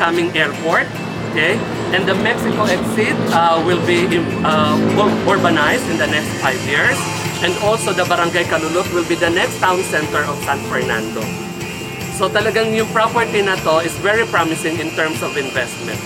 incoming airport. Okay? And the Mexico exit uh, will be uh, urbanized in the next five years. And also the Barangay Kalulok will be the next town center of San Fernando. So talagang yung property na to is very promising in terms of investment.